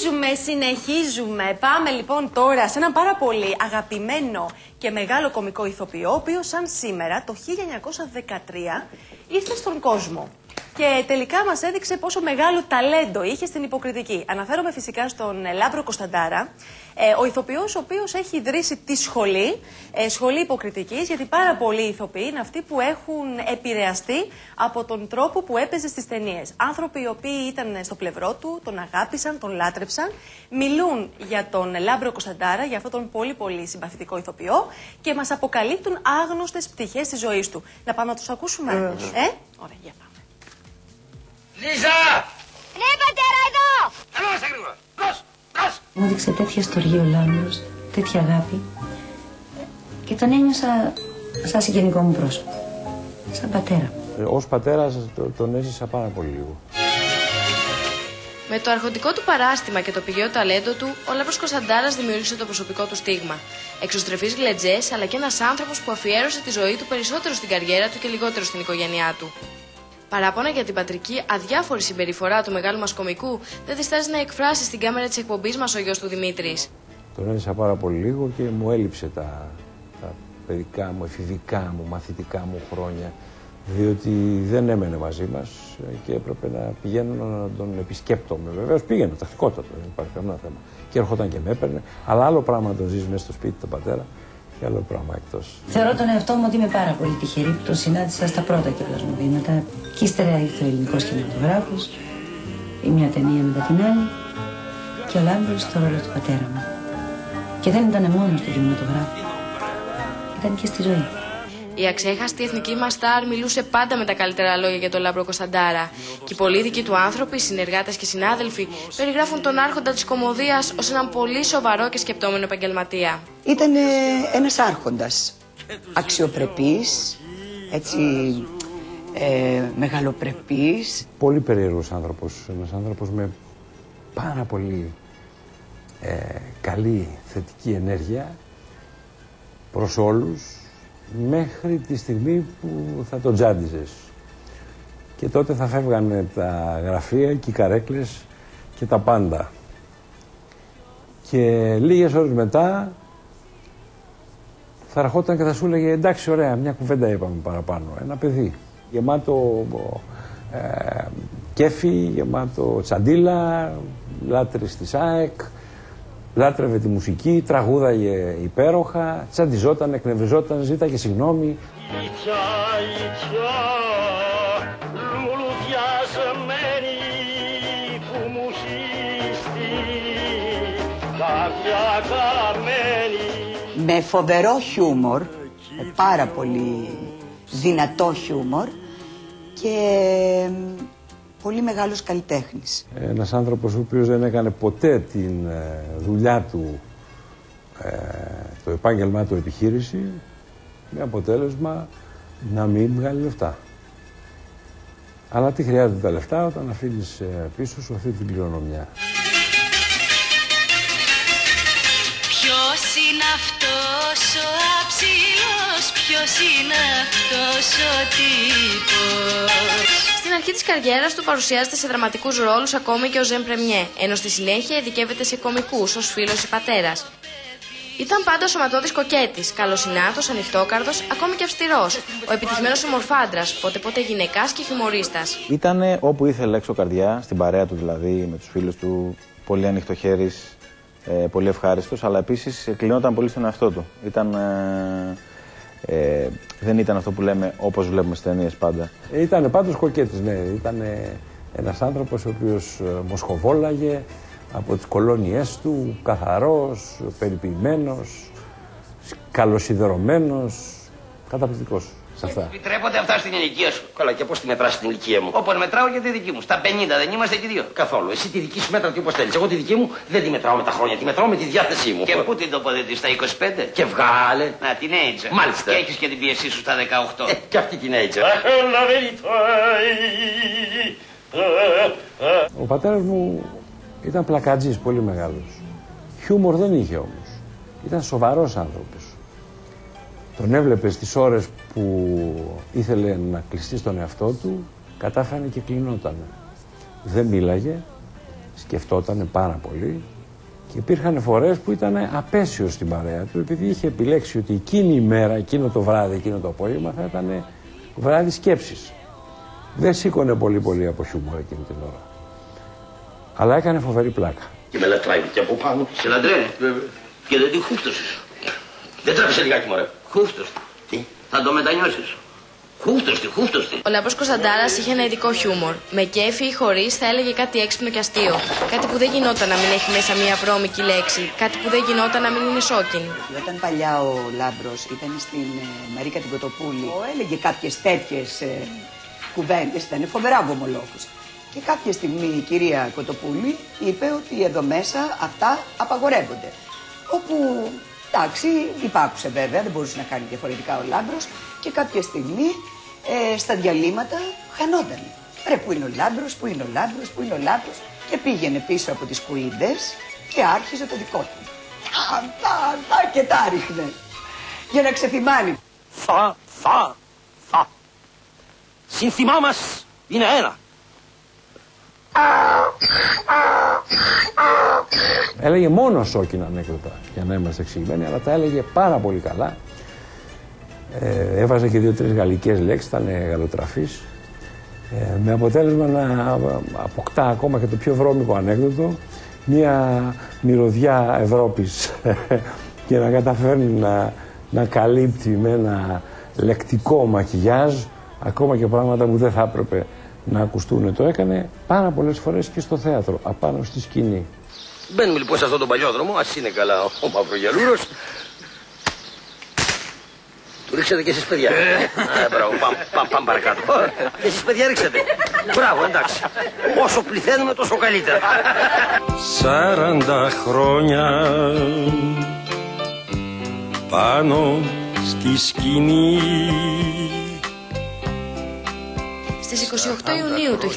Συνεχίζουμε, συνεχίζουμε. Πάμε λοιπόν τώρα σε έναν πάρα πολύ αγαπημένο και μεγάλο κωμικό ηθοποιό, ο οποίος σαν σήμερα το 1913 ήρθε στον κόσμο. Και τελικά μας έδειξε πόσο μεγάλο ταλέντο είχε στην υποκριτική. Αναφέρομαι φυσικά στον ε, Λάμπρο Κωνσταντάρα, ε, ο ηθοποιός ο οποίος έχει ιδρύσει τη σχολή, ε, σχολή υποκριτικής, γιατί πάρα πολλοί ηθοποιοί είναι αυτοί που έχουν επηρεαστεί από τον τρόπο που έπαιζε στις ταινίες. Άνθρωποι οι οποίοι ήταν στο πλευρό του, τον αγάπησαν, τον λάτρεψαν, μιλούν για τον Λάμπρο Κωνσταντάρα, για αυτόν τον πολύ πολύ συμπαθητικό ηθοποιό και μας αποκαλύπτουν άγνωστες πτυχές της ζωής του. Να πάμε να τους ακούσουμε. Ε, ωραία, για πάμε. Λίζα! Ναι, πατέρα, εδώ! Καλώς, γρήγορα! Εμπρός! Εμπρός! Μου έδειξε τέτοια στοργή ο Λάμπρος, τέτοια αγάπη και τον ένιωσα σαν συγγενικό μου πρόσωπο, σαν πατέρα. Ε, Ως πατέρας το- τον έζησα πάρα πολύ λίγο. Με το αρχοντικό του παράστημα και το πηγαίο ταλέντο του, ο Λάμπρος Κωνσταντάρας δημιούργησε το προσωπικό του στίγμα. Εξωστρεφής γλετζές, αλλά και ένας άνθρωπος που αφιέρωσε τη ζωή του περισσότερο στην καριέρα του και λιγότερο στην οικογένειά του. Παράπονα για την πατρική αδιάφορη συμπεριφορά του μεγάλου μας κομικού δεν διστάζει να εκφράσει στην κάμερα της εκπομπής μας ο γιος του Δημήτρης. Τον έζησα πάρα πολύ λίγο και μου έλειψε τα, τα παιδικά μου, εφηβικά μου, μαθητικά μου χρόνια διότι δεν έμενε μαζί μας ε, και έπρεπε να πηγαίνω να τον επισκέπτομαι. Βεβαίως πήγαινε, τακτικότατο, δεν υπάρχει κανένα θέμα. Και έρχονταν και με έπαιρνε, αλλά άλλο πράγμα να τον ζεις μέσα στο σπίτι τον πατέρα και άλλο πράγμα εκτός. Θεωρώ τον εαυτό μου ότι είμαι πάρα πολύ τυχερή που τον συνάντησα στα πρώτα κιόλας μου βήματα. Και ύστερα ήρθε ο ελληνικός κινηματογράφος, η μια ταινία μετά την άλλη και ο Λάμπρος στο ρόλο του πατέρα μου. Και δεν ήταν μόνο στον κινηματογράφο, ήταν και στη ζωή. Η αξέχαστη εθνική μας σταρ μιλούσε πάντα με τα καλύτερα λόγια για τον Λάμπρο Κωνσταντάρα. Και οι πολλοί δικοί του άνθρωποι, συνεργάτες και συνάδελφοι, περιγράφουν τον άρχοντα της κωμωδίας ως έναν πολύ σοβαρό και σκεπτόμενο επαγγελματία. Ήταν ε, ένας άρχοντας, αξιοπρεπής, έτσι, ε, μεγαλοπρεπής. Πολύ περίεργος άνθρωπος, ένας άνθρωπος με πάρα πολύ ε, καλή θετική ενέργεια προς όλους μέχρι τη στιγμή που θα τον τζάντιζες. Και τότε θα φεύγανε τα γραφεία και οι καρέκλες και τα πάντα. Και λίγες ώρες μετά θα ερχόταν και θα σου έλεγε εντάξει ωραία μια κουβέντα είπαμε παραπάνω. Ένα παιδί γεμάτο ε, κέφι, γεμάτο τσαντίλα, λάτρης της ΑΕΚ, λάτρευε τη μουσική, τραγούδαγε υπέροχα, τσαντιζόταν, εκνευριζόταν, ζήταγε συγγνώμη. Ιτιά, ιτιά, λουλουδιασμένη που μου έχει στη καρδιά καμένη. Με φοβερό χιούμορ, με πάρα πολύ δυνατό χιούμορ και ε, πολύ μεγάλος καλλιτέχνης. Ένας άνθρωπος ο οποίος δεν έκανε ποτέ την ε, δουλειά του, ε, το επάγγελμά του επιχείρηση, με αποτέλεσμα να μην βγάλει λεφτά. Αλλά τι χρειάζεται τα λεφτά όταν αφήνεις ε, πίσω σου αυτή την κληρονομιά; Ποιος είναι αυτός ο αψιλός, ποιος είναι αυτός ο τύπος; Στην αρχή της καριέρας του παρουσιάζεται σε δραματικούς ρόλους ακόμη και ο Ζεν Πρεμιέ, ενώ στη συνέχεια ειδικεύεται σε κομικούς ως φίλος ή πατέρας. Ήταν πάντα ο σωματώδης κοκέτης, καλοσυνάτος, ανοιχτόκαρδος, ακόμη και αυστηρός. Ο επιτυχημένος ομορφάντρας, πότε πότε γυναικάς και χιουμορίστας. Ήτανε όπου ήθελε έξω καρδιά, στην παρέα του δηλαδή, με τους φίλους του, πολύ ανοιχτοχέρης, ε, πολύ ευχάριστος, αλλά επίσης κλεινόταν πολύ στον εαυτό του. Ήταν, ε, ε, δεν ήταν αυτό που λέμε όπως βλέπουμε στις ταινίες πάντα. Ήταν πάντως κοκέτης, ναι. Ήταν ένας άνθρωπος ο οποίος ε, μοσχοβόλαγε από τις κολόνιές του, καθαρός, περιποιημένος, καλοσιδερωμένος, καταπληκτικός σε αυτά. Επιτρέπονται αυτά στην ηλικία σου. Καλά, και πώς τη μετράς στην ηλικία μου; Όπω μετράω για τη δική μου. Στα 50 δεν είμαστε και δύο. Καθόλου. Εσύ τη δική σου μέτρα τι όπω θέλεις. Εγώ τη δική μου δεν τη μετράω με τα χρόνια. Τη μετράω με τη διάθεσή μου. Και πού την τοποθετείς στα 25. Και βγάλε. Να, teenager. Μάλιστα. Και έχεις και την πίεσή σου στα 18. Ε, και αυτή την έτσι. La verità. ε, Ο πατέρας μου ήταν πλακατζής πολύ μεγάλος. Χιούμορ δεν είχε όμως. Ήταν σοβαρός άνθρωπος. Τον έβλεπες στις ώρες που ήθελε να κλειστεί στον εαυτό του, κατάφανε και κλεινόταν. Δεν μίλαγε, σκεφτόταν πάρα πολύ και υπήρχαν φορές που ήταν απέσιος στην παρέα του επειδή είχε επιλέξει ότι εκείνη η μέρα, εκείνο το βράδυ, εκείνο το απόγευμα θα ήταν βράδυ σκέψης. Δεν σήκωνε πολύ πολύ από χιούμορ εκείνη την ώρα. Αλλά έκανε φοβερή πλάκα. Και με λατράει και από πάνω. Σε λατρεύει. Και δεν τη χούφτωσες. Δεν τράβησε λιγάκι μωρέ. Χούφτος. Τι; Θα το μετανιώσεις. Χούφτος τη, χούφτος τη. Ο Λαμπρός Κωνσταντάρας είχε ένα ειδικό χιούμορ. Με κέφι ή χωρίς θα έλεγε κάτι έξυπνο και αστείο. Κάτι που δεν γινόταν να μην έχει μέσα μία βρώμικη λέξη. Κάτι που δεν γινόταν να μην είναι σόκιν. Όταν παλιά ο Λάμπρος ήταν στην ε, Μαρίκα την Κοτοπούλη, έλεγε κάποιες τέτοιες ε, κουβέντες, ήταν φοβερά βομολόγος. Και κάποια στιγμή η κυρία Κοτοπούλη είπε ότι εδώ μέσα αυτά απαγορεύονται. Όπου, εντάξει, υπάκουσε βέβαια, δεν μπορούσε να κάνει διαφορετικά ο Λάμπρος και κάποια στιγμή ε, στα διαλύματα χανόταν. Ρε, πού είναι ο Λάμπρος, πού είναι ο Λάμπρος, πού είναι ο Λάμπρος και πήγαινε πίσω από τις κουίντες και άρχιζε το δικό του. Τα, τα, τα και τα ρίχνε. Για να ξεθυμάνει. Θα, θα, θα. Σύνθημά μας είναι ένα. Έλεγε μόνο σόκινα ανέκδοτα για να είμαστε εξηγημένοι, αλλά τα έλεγε πάρα πολύ καλά. Ε, έβαζε και δύο-τρεις γαλλικές λέξεις, ήταν γαλλοτραφής. Ε, με αποτέλεσμα να αποκτά ακόμα και το πιο βρώμικο ανέκδοτο μια μυρωδιά Ευρώπης και να καταφέρνει να, να καλύπτει με ένα λεκτικό μακιγιάζ ακόμα και πράγματα που δεν θα έπρεπε να ακουστούν. Το έκανε πάρα πολλές φορές και στο θέατρο, απάνω στη σκηνή. Μπαίνουμε λοιπόν σε αυτόν τον παλιόδρομο, ας είναι καλά ο Μαυρογελούρος. Του ρίξατε και εσείς παιδιά. Ε, μπράβο, πάμε πά, πάμε παρακάτω. Και εσείς παιδιά ρίξατε. Μπράβο, εντάξει. Όσο πληθαίνουμε τόσο καλύτερα. Σαράντα χρόνια πάνω στη σκηνή Στις 28 Ιουνίου του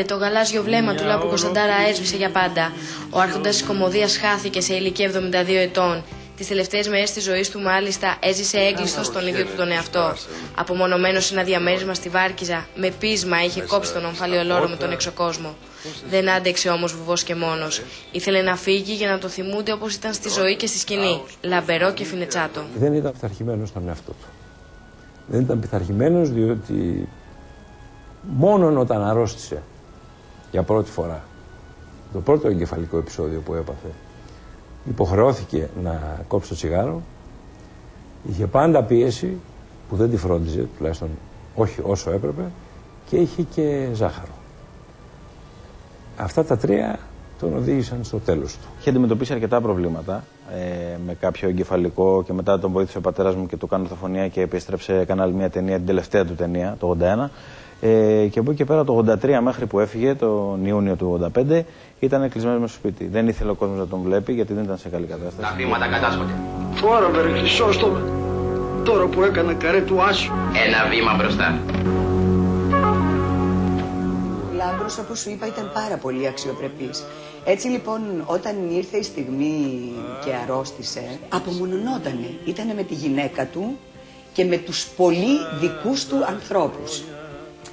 1985 το γαλάζιο βλέμμα του Λάμπρου Κωνσταντάρα έσβησε για πάντα. Ο άρχοντας της κομμωδίας χάθηκε σε ηλικία 72 ετών. Τις τελευταίες μέρες της ζωής του, μάλιστα, έζησε έγκλειστο στον ίδιο του τον εαυτό. Απομονωμένος σε ένα διαμέρισμα στη Βάρκιζα, με πείσμα είχε κόψει τον ομφάλιο λόρο με τον εξωκόσμο. Δεν άντεξε όμως βουβός και μόνος. Ήθελε να φύγει για να το θυμούνται όπως ήταν στη ζωή και στη σκηνή. Λαμπερό και φινετσάτο. Δεν ήταν πειθαρχημένος στον εαυτό του. Δεν ήταν πειθαρχημένος διότι μόνον όταν αρρώστησε για πρώτη φορά το πρώτο εγκεφαλικό επεισόδιο που έπαθε υποχρεώθηκε να κόψει το τσιγάρο είχε πάντα πίεση που δεν τη φρόντιζε τουλάχιστον όχι όσο έπρεπε και είχε και ζάχαρο αυτά τα τρία τον οδήγησαν στο τέλος του. Είχε αντιμετωπίσει αρκετά προβλήματα ε, με κάποιο εγκεφαλικό και μετά τον βοήθησε ο πατέρας μου και του κάνω ορθοφωνία και επίστρεψε, έκανε άλλη μια ταινία, την τελευταία του ταινία, το 81 ε, και από εκεί και πέρα το 83 μέχρι που έφυγε, τον Ιούνιο του 85, ήταν κλεισμένος μέσα στο σπίτι. Δεν ήθελε ο κόσμος να τον βλέπει γιατί δεν ήταν σε καλή κατάσταση. Τα βήματα κατάσχονται. Τώρα βρε Χρυσόστομε, τώρα που έκανα καρέ του Άσου. Ένα βήμα μπροστά. Ο Λάμπρος, όπως σου είπα, ήταν πάρα πολύ αξιοπρεπής. Έτσι λοιπόν, όταν ήρθε η στιγμή και αρρώστησε, απομονωνότανε. Ήτανε με τη γυναίκα του και με τους πολύ δικούς του ανθρώπους.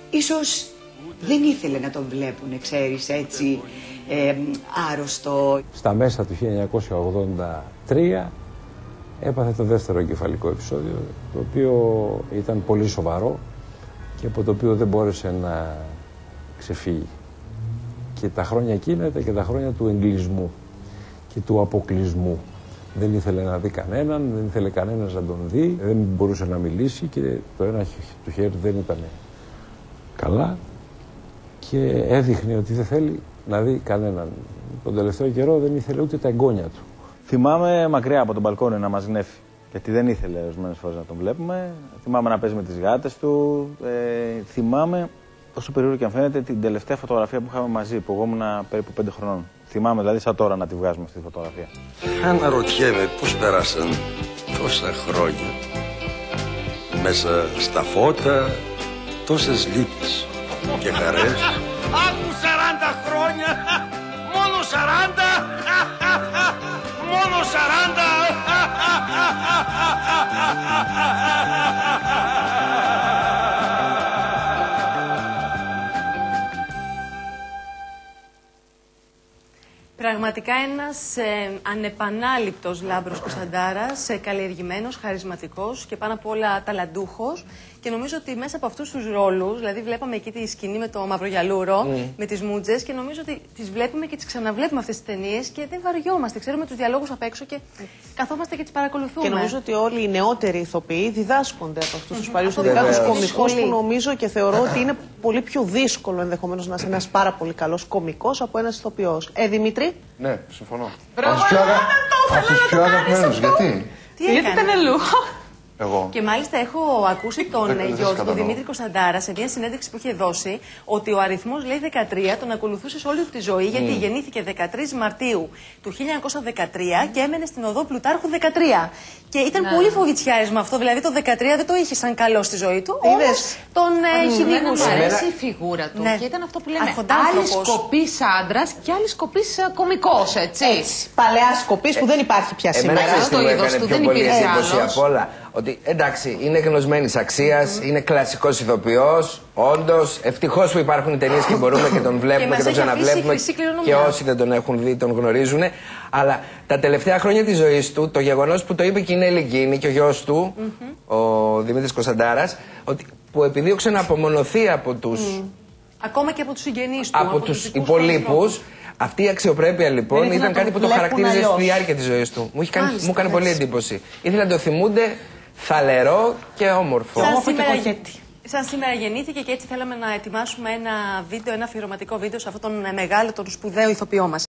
Ίσως δεν ήθελε να τον βλέπουν, ξέρεις, έτσι ε, άρρωστο. Στα μέσα του 1983 έπαθε το δεύτερο εγκεφαλικό επεισόδιο, το οποίο ήταν πολύ σοβαρό και από το οποίο δεν μπόρεσε να ξεφύγει. Και τα χρόνια εκείνα ήταν και τα χρόνια του εγκλισμού και του αποκλεισμού. Δεν ήθελε να δει κανέναν, δεν ήθελε κανένας να τον δει, δεν μπορούσε να μιλήσει και το ένα του χέρι δεν ήταν καλά και έδειχνε ότι δεν θέλει να δει κανέναν. Τον τελευταίο καιρό δεν ήθελε ούτε τα εγγόνια του. Θυμάμαι μακριά από τον μπαλκόνι να μας γνέφει. Γιατί δεν ήθελε ορισμένες φορές να τον βλέπουμε. Θυμάμαι να παίζει με τις γάτες του. Ε, θυμάμαι, όσο περίεργο και αν φαίνεται, την τελευταία φωτογραφία που είχαμε μαζί, που εγώ ήμουν περίπου 5 χρονών. Θυμάμαι δηλαδή σαν τώρα να τη βγάζουμε αυτή τη φωτογραφία. Αναρωτιέμαι πώς πέρασαν τόσα χρόνια μέσα στα φώτα, τόσες λύπες και χαρές. Άκου Πραγματικά ένας ε, ανεπανάληπτος Λάμπρος Κωνσταντάρας, ε, καλλιεργημένος, χαρισματικός και πάνω απ' όλα ταλαντούχος. Και νομίζω ότι μέσα από αυτούς τους ρόλους, δηλαδή βλέπαμε εκεί τη σκηνή με το Μαυρογιαλούρο, Mm. με τις μούτζες και νομίζω ότι τις βλέπουμε και τις ξαναβλέπουμε αυτές τις ταινίες και δεν βαριόμαστε. Ξέρουμε τους διαλόγους απ' έξω και καθόμαστε και τις παρακολουθούμε. Και νομίζω ότι όλοι οι νεότεροι ηθοποιοί διδάσκονται από αυτούς τους παλιούς, Αυτό ειδικά του βεβαίως. κομικού Πολύ. που νομίζω και θεωρώ ότι είναι πολύ πιο δύσκολο ενδεχομένως να είσαι ένας πάρα πολύ καλός κομικός από ένας ηθοποιός. Ε, Δημήτρη. Ναι, συμφωνώ. Μπράβο, Από τους πιο, εγώ αγα... δεν το ήθελα από τους να πιο το κάνεις αγαπημένους. αυτό. Γιατί; Τι έκανες; Εγώ. Και μάλιστα έχω ακούσει τον Δεν- δεν γιο σας του, τον κατανοώ. Δημήτρη Κωνσταντάρα, σε μια συνέντευξη που είχε δώσει, ότι ο αριθμός λέει 13 τον ακολουθούσε σε όλη του τη ζωή, γιατί Mm. γεννήθηκε 13 Μαρτίου του 1913 και έμενε στην οδό Πλουτάρχου 13. Και ήταν Ναι. πολύ φοβητσιάρισμα αυτό, δηλαδή το 13 δεν το είχε σαν καλό στη ζωή του, Είδες; όμως τον ε, Εμένα κυνηγούσε. μου αρέσει η φιγούρα του. Ναι. Και ήταν αυτό που λέμε. Άλλη Αρχοντάνθρωπος. σκοπής άντρας και άλλη σκοπής κωμικός, έτσι. Έτσι. Παλαιά σκοπής που δεν υπάρχει πια Εμένα σήμερα. ξέρεις τι Το μου είδος έκανε του, πιο δεν πολύ υπήρχε εντύπωση άλλος. από όλα. Ότι εντάξει, είναι γνωσμένης αξίας, είναι κλασικός ηθοποιός. Όντως, ευτυχώς που υπάρχουν οι ταινίες και μπορούμε και τον Και βλέπουμε μας και, τον έχει αφήσει ξαναβλέπουμε. χρυσή κληρονομιά. Και όσοι δεν τον έχουν δει, τον γνωρίζουν. Αλλά τα τελευταία χρόνια της ζωής του, το γεγονός που το είπε και είναι Ελικίνη και ο γιος του, ο Δημήτρης Κωνσταντάρας, ότι που επιδίωξε να απομονωθεί από τους Ακόμα και από τους συγγενείς του. από τους τους δικούς υπολείπους. ανθρώπους. Αυτή η αξιοπρέπεια λοιπόν Δεν ήθελα ήταν να κάτι τον που το βλέπουν χαρακτήριζε στη αλλιώς. διάρκεια της ζωής του. Μου είχε κάνει, Μάλιστα, μου έκανε πολύ έτσι. εντύπωση. Ήθελα να το θυμούνται θαλερό και όμορφο. Σαν σήμερα, σαν σήμερα γεννήθηκε και έτσι θέλαμε να ετοιμάσουμε ένα βίντεο, ένα αφιερωματικό βίντεο σε αυτόν τον ε, μεγάλο, τον σπουδαίο ηθοποιό μας.